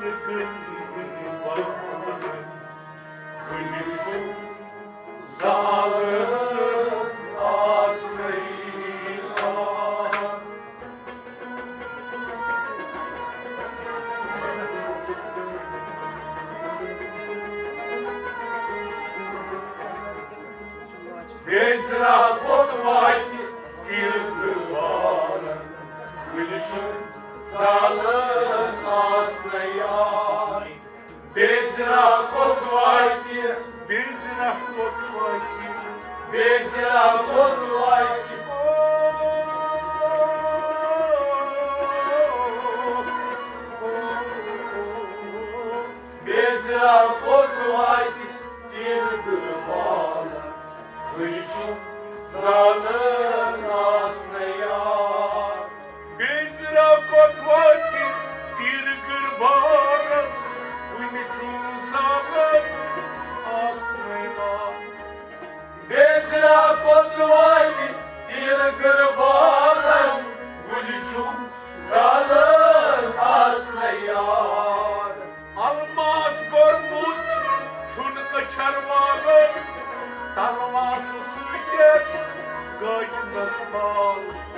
good the small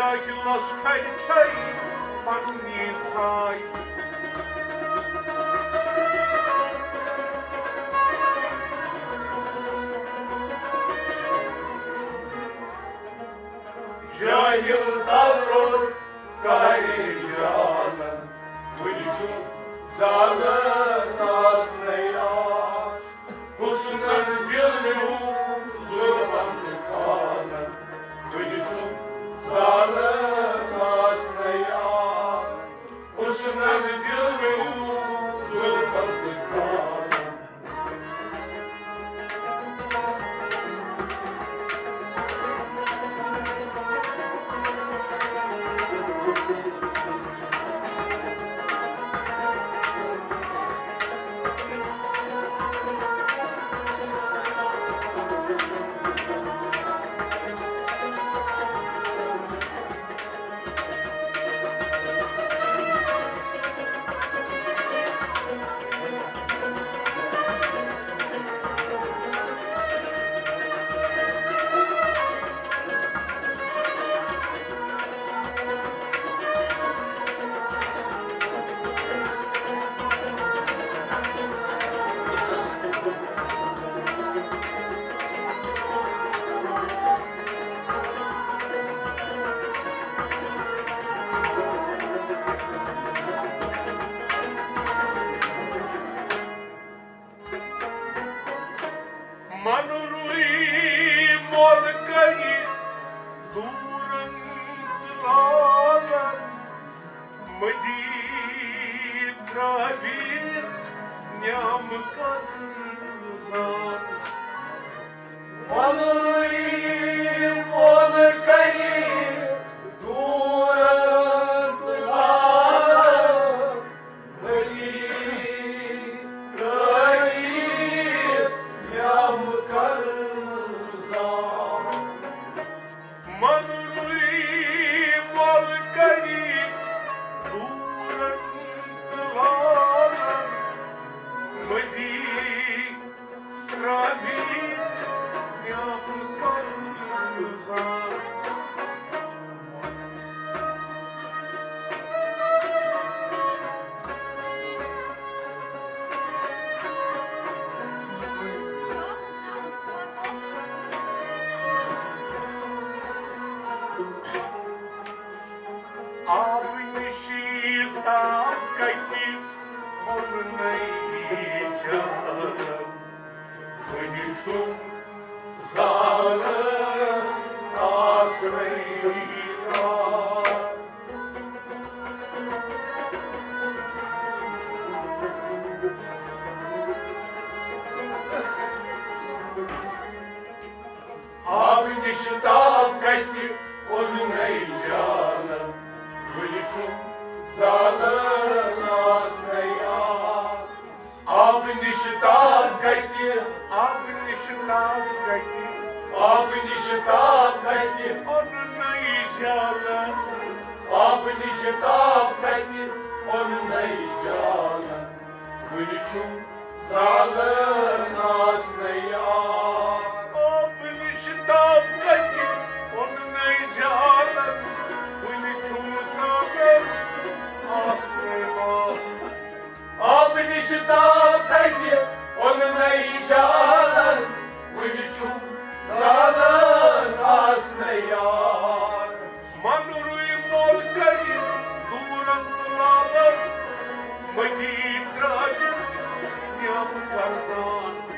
Gaeloscaetei Magnietai. Jahil Dalrod Gaelan, Wilchu Zalan. come close on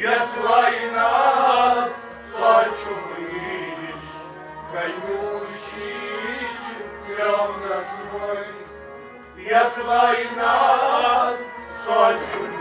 я свои над сочумыш, гонющий темно свой, я свои над сочумыш.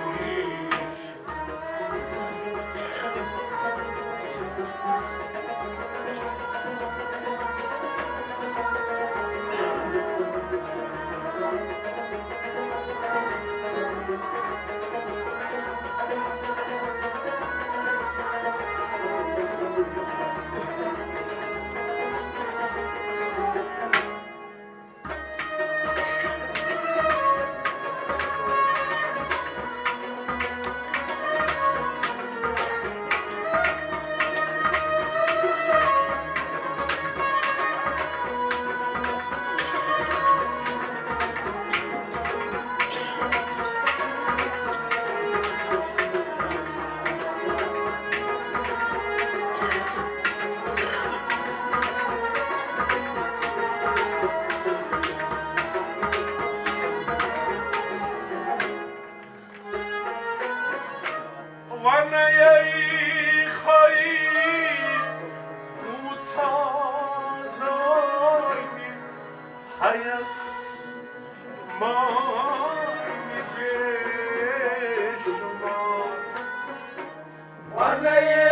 Amen.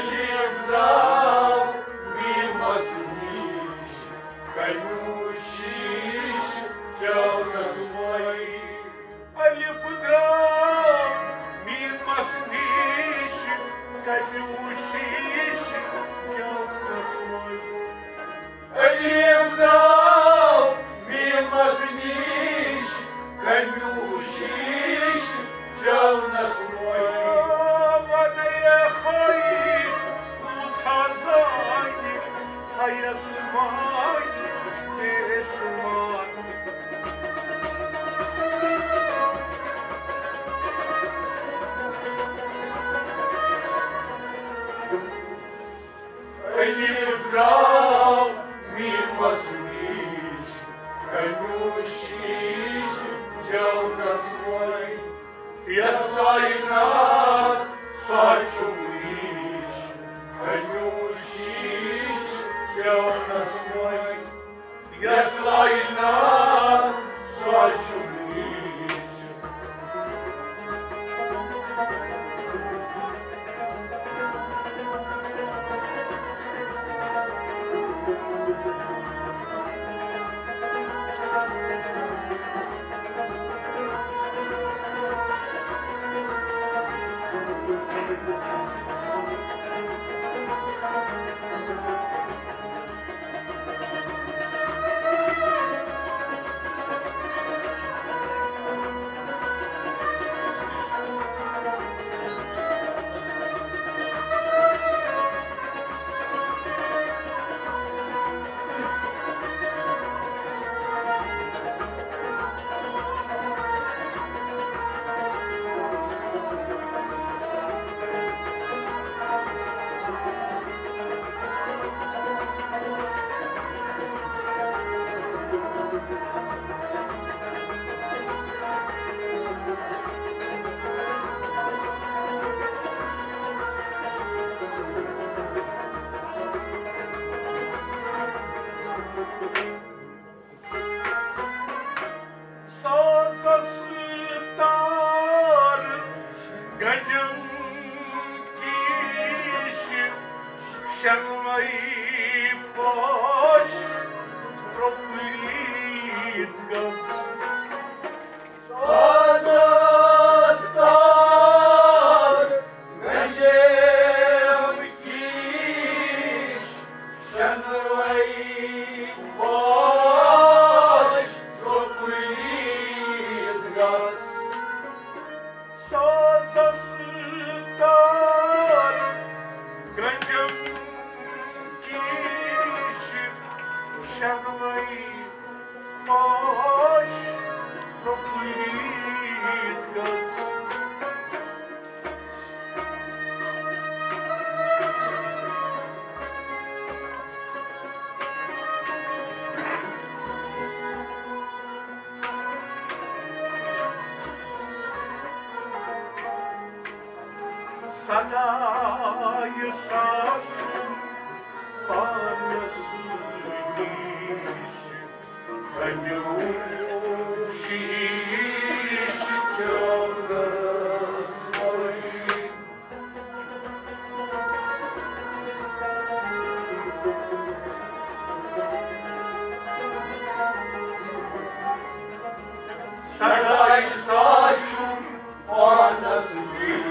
Amen. Sadayı saçım Sen Sarai saçum, o nasıl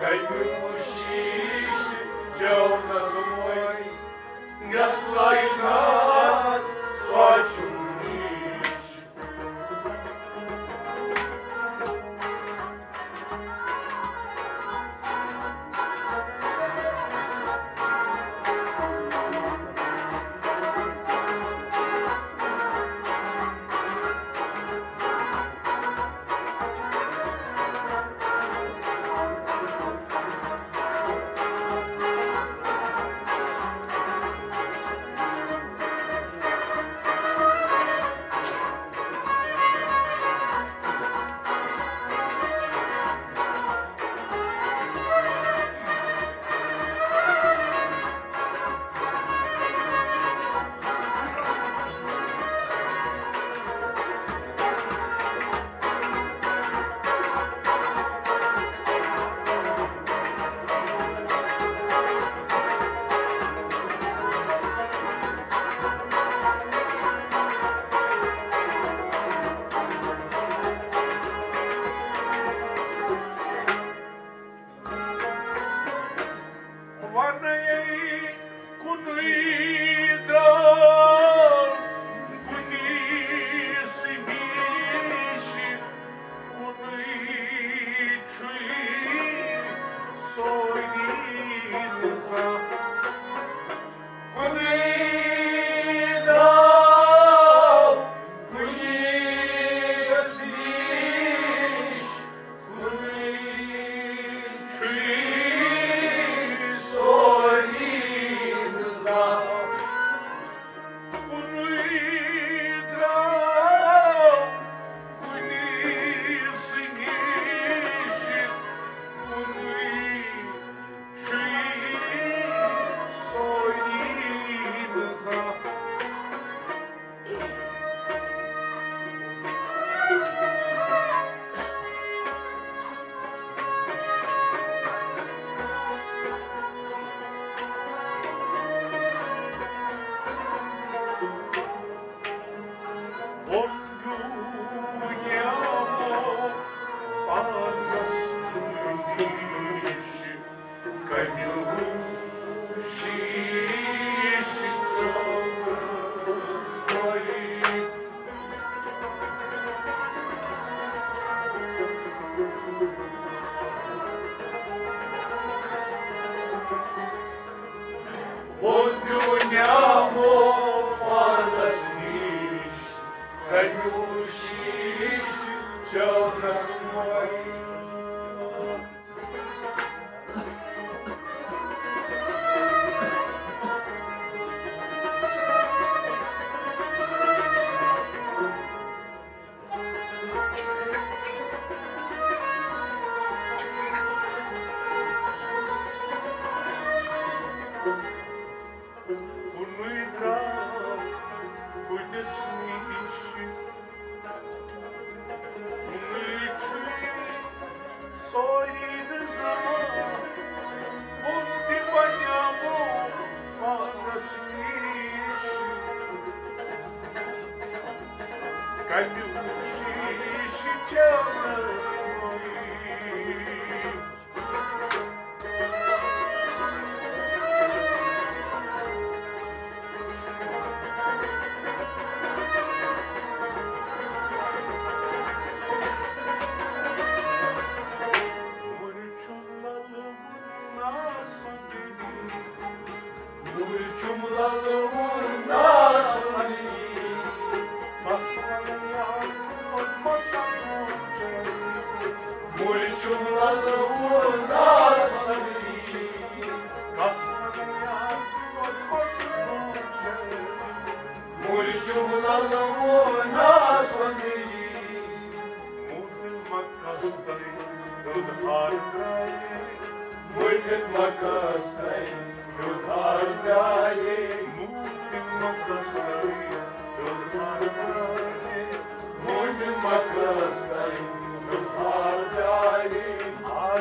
кающийся темно-зной, Наслает нас.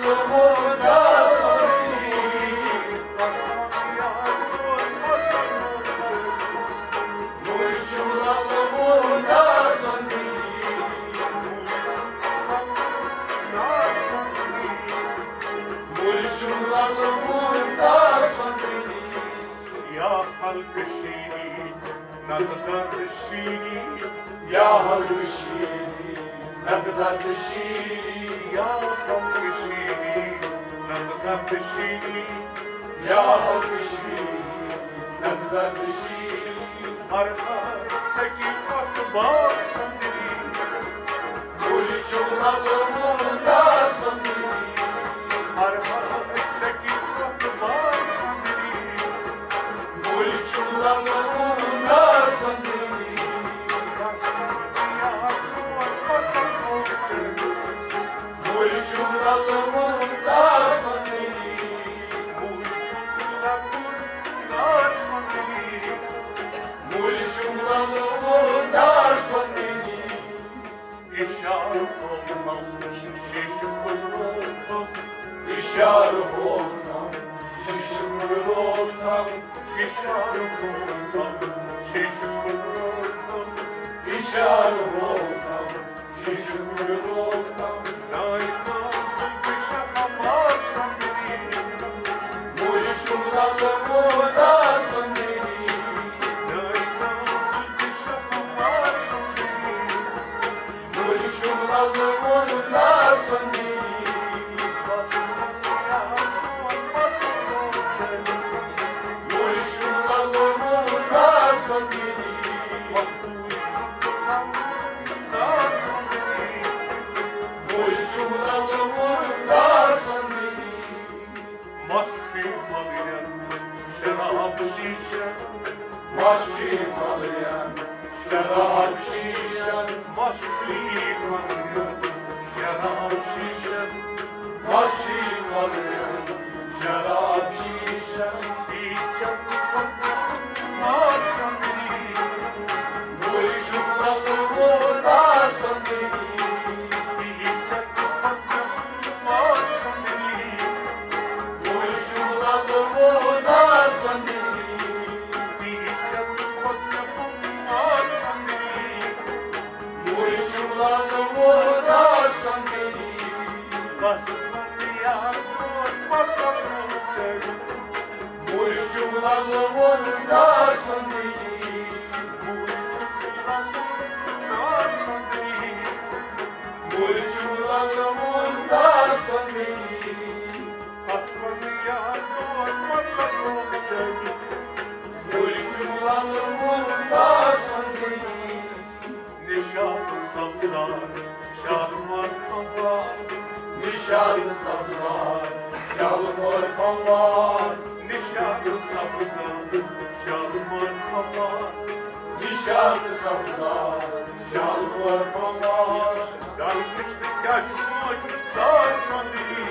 Mulçumlalımın nasıl Mulçumlalımın nasıl Mulçumlalımın nasıl Ya nadgar şiiri, Ya halkı şiiri Ne kadar da şiiri har har seki fat basandri, Mulçumlalımın nasıl har har seki fat Dışarı olmam Şişimli olmam Dışarı olmam Şişimli olmam Mulçumlalımın شراب شیشم مشتی من شراب شیشم Shalom Khamar, nişanlı sapıza. Shalom Khamar, nişanlı sapıza. Shalom Khamar, dalmış bir kaçmış, taşan değil.